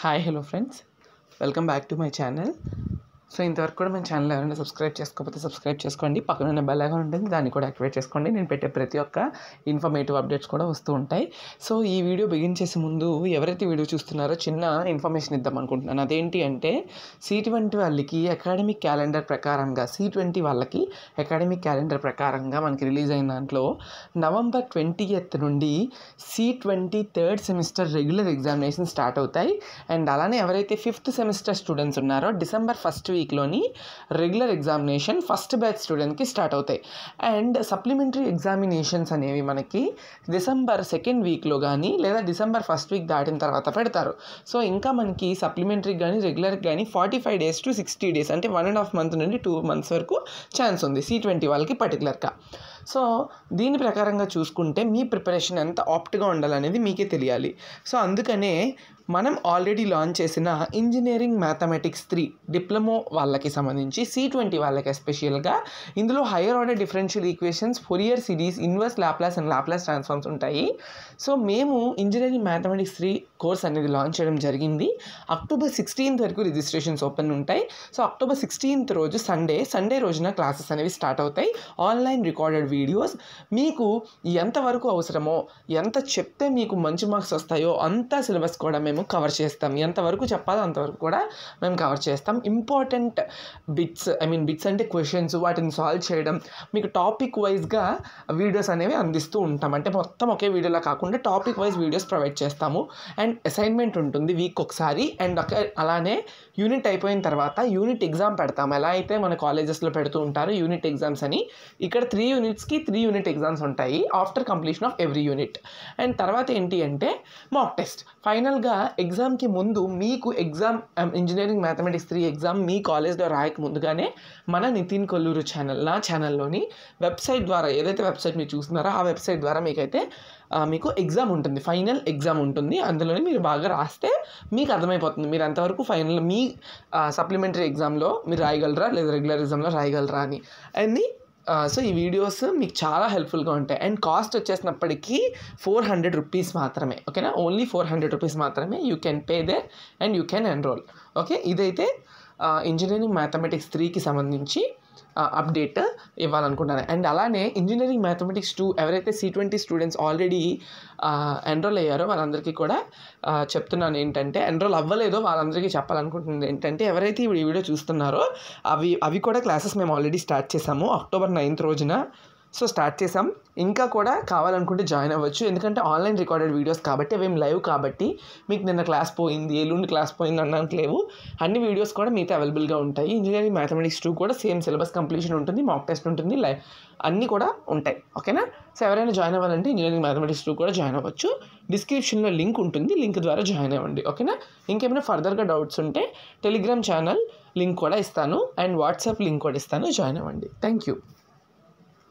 hi hello friends. Welcome back to my channel. So ఇంతవరకు కూడా మన ఛానల్ ఎవరైనా సబ్స్క్రైబ్ చేసుకోకపోతే సబ్స్క్రైబ్ చేసుకోండి. పక్కన ఉన్న బెల్ ఐకాన్ ఉంటుంది. దాన్ని కూడా యాక్టివేట్ చేసుకోండి. నేను పెట్టే ప్రతి ఒక్క ఇన్ఫర్మేటివ్ అప్డేట్స్ కూడా వస్తూ ఉంటాయి. సో ఈ వీడియో బిగిన్ చేసే ముందు ఎవరైతే వీడియో చూస్తున్నారో చిన్న ఇన్ఫర్మేషన్ ఇద్దాం అనుకుంటున్నాను. అదేంటి అంటే సి ట్వంటీ వాళ్ళకి అకాడమిక్ క్యాలెండర్ ప్రకారంగా సి ట్వంటీ వాళ్ళకి అకాడమిక్ క్యాలెండర్ ప్రకారంగా మనకి రిలీజ్ అయిన దాంట్లో నవంబర్ ట్వంటీ నుండి C twenty third semester regular examination start అవుతాయి. అండ్ అలానే ఎవరైతే ఫిఫ్త్ సెమిస్టర్ స్టూడెంట్స్ ఉన్నారో డిసెంబర్ ఫస్ట్ వీక్లోని రెగ్యులర్ ఎగ్జామినేషన్ ఫస్ట్ బ్యాచ్ స్టూడెంట్కి స్టార్ట్ అవుతాయి. అండ్ సప్లిమెంటరీ ఎగ్జామినేషన్స్ అనేవి మనకి డిసెంబర్ సెకండ్ వీక్లో కానీ లేదా డిసెంబర్ ఫస్ట్ వీక్ దాటిన తర్వాత పెడతారు. సో ఇంకా మనకి సప్లిమెంటరీ కానీ రెగ్యులర్ కానీ forty five days to sixty days అంటే వన్ అండ్ హాఫ్ మంత్ నుండి టూ మంత్స్ వరకు ఛాన్స్ ఉంది. సి ట్వంటీ వాళ్ళకి పర్టికులర్గా సో దీని ప్రకారంగా చూసుకుంటే మీ ప్రిపరేషన్ ఎంత ఆప్ట్గా ఉండాలనేది మీకే తెలియాలి. సో అందుకనే మనం ఆల్రెడీ లాంచ్ చేసిన ఇంజనీరింగ్ మ్యాథమెటిక్స్ త్రీ డిప్లొమో వాళ్ళకి సంబంధించి సి ట్వంటీ వాళ్ళకి ఎస్పెషల్గా ఇందులో higher order differential equations Fourier series inverse Laplace and Laplace transforms ఉంటాయి. సో మేము ఇంజనీరింగ్ మ్యాథమెటిక్స్ త్రీ కోర్స్ అనేది లాంచ్ చేయడం జరిగింది. అక్టోబర్ సిక్స్టీన్త్ వరకు రిజిస్ట్రేషన్స్ ఓపెన్ ఉంటాయి. సో అక్టోబర్ సిక్స్టీన్త్ రోజు సండే సండే రోజున క్లాసెస్ అనేవి స్టార్ట్ అవుతాయి. Online recorded videos. మీకు ఎంతవరకు అవసరమో ఎంత చెప్తే మీకు మంచి మార్క్స్ వస్తాయో అంత సిలబస్ కూడా మేము కవర్ చేస్తాం. ఎంతవరకు చెప్పాలో అంతవరకు కూడా మేము కవర్ చేస్తాం. Important bits I mean bits అంటే క్వశ్చన్స్ వాటిని సాల్వ్ చేయడం మీకు టాపిక్ వైజ్గా వీడియోస్ అనేవి అందిస్తూ ఉంటాం. అంటే మొత్తం ఒకే వీడియోలా కాకుండా టాపిక్ వైజ్ వీడియోస్ ప్రొవైడ్ చేస్తాము. అండ్ అసైన్మెంట్ ఉంటుంది వీక్ ఒకసారి అండ్ ఒక అలానే యూనిట్ అయిపోయిన తర్వాత యూనిట్ ఎగ్జామ్ పెడతాం. ఎలా అయితే మన కాలేజెస్లో పెడుతూ ఉంటారు యూనిట్ ఎగ్జామ్స్ అని ఇక్కడ త్రీ యూనిట్స్కి త్రీ యూనిట్ ఎగ్జామ్స్ ఉంటాయి after completion of every unit and తర్వాత ఏంటి అంటే మాక్ టెస్ట్ ఫైనల్గా ఎగ్జామ్కి ముందు మీకు exam engineering mathematics three exam మీ కాలేజ్లో రాయక ముందుగానే మన నితిన్ కొల్లూరు ఛానల్ నా ఛానల్లోని వెబ్సైట్ ద్వారా ఏదైతే వెబ్సైట్ మీరు చూస్తున్నారో ఆ వెబ్సైట్ ద్వారా మీకైతే మీకు ఎగ్జామ్ ఉంటుంది. ఫైనల్ ఎగ్జామ్ ఉంటుంది. అందులోనే మీరు బాగా రాస్తే మీకు అర్థమైపోతుంది. మీరు అంతవరకు ఫైనల్ మీ సప్లిమెంటరీ ఎగ్జామ్లో మీరు రాయగలరా? లేదా రెగ్యులర్ ఎగ్జామ్లో రాయగలరా అని. అండ్ సో ఈ వీడియోస్ మీకు చాలా హెల్ప్ఫుల్గా ఉంటాయి. అండ్ కాస్ట్ వచ్చేసినప్పటికీ ఫోర్ హండ్రెడ్ రూపీస్ మాత్రమే. ఓకేనా ఓన్లీ ఫోర్ హండ్రెడ్ రూపీస్ మాత్రమే you can pay the and you can enroll okay ఇదైతే ఇంజనీరింగ్ మ్యాథమెటిక్స్ త్రీకి సంబంధించి అప్డేట్ ఇవ్వాలనుకుంటున్నాను. అండ్ అలానే ఇంజనీరింగ్ మ్యాథమెటిక్స్ టూ ఎవరైతే C twenty students already enroll అయ్యారో వాళ్ళందరికీ కూడా చెప్తున్నాను ఏంటంటే ఎన్రోల్ అవ్వలేదో వాళ్ళందరికీ చెప్పాలనుకుంటుంది ఏంటంటే ఎవరైతే ఈ వీడియో చూస్తున్నారో అవి అవి కూడా క్లాసెస్ మేము ఆల్రెడీ స్టార్ట్ చేసాము అక్టోబర్ నైన్త్ రోజున సో స్టార్ట్ చేసాం. ఇంకా కూడా కావాలనుకుంటే జాయిన్ అవ్వచ్చు. ఎందుకంటే ఆన్లైన్ రికార్డెడ్ వీడియోస్ కాబట్టి అవేం లైవ్ కాబట్టి మీకు నిన్న క్లాస్ పోయింది ఎల్లుండి క్లాస్ పోయింది అనడానికి లేవు. అన్ని వీడియోస్ కూడా మీతో అవైలబుల్గా ఉంటాయి. ఇంజనీరింగ్ మ్యాథమెటిక్స్ టూ కూడా సేమ్ సిలబస్ కంప్లీషన్ ఉంటుంది మాక్ టెస్ట్ ఉంటుంది లై అన్నీ కూడా ఉంటాయి. ఓకేనా? సో ఎవరైనా జాయిన్ అవ్వాలంటే ఇంజనీరింగ్ మ్యాథమెటిక్స్ టూ కూడా జాయిన్ అవ్వచ్చు. డిస్క్రిప్షన్లో లింక్ ఉంటుంది. లింక్ ద్వారా జాయిన్ అవ్వండి. ఓకేనా? ఇంకేమైనా ఫర్దర్గా డౌట్స్ ఉంటే టెలిగ్రామ్ ఛానల్ లింక్ కూడా ఇస్తాను. అండ్ వాట్సాప్ లింక్ కూడా ఇస్తాను. జాయిన్ అవ్వండి. Thank you.